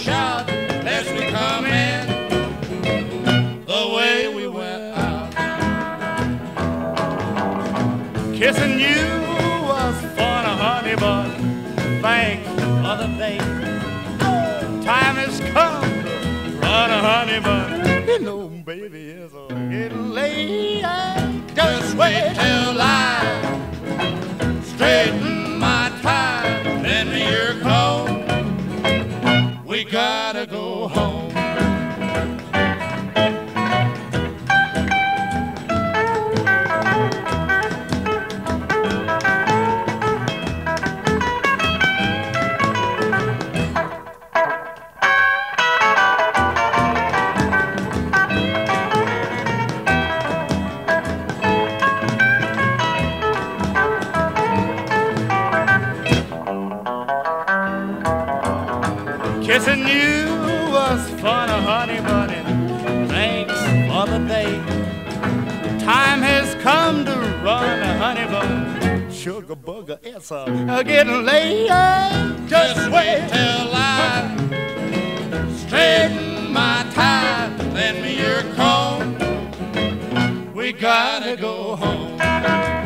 shout. Lest we come in Kissing you was fun, honey, but thanks for the bait. Time has come run, honey, but you know, baby, it's a getting late. Just wait till I straighten my tie. Lend me your comb. We gotta go Kissing you was fun, honey, it thanks for the bait. Time has come to run, honey, but sugar bugger, it's a getting late. Just wait till I straighten my tie. Lend me your comb. We gotta go home.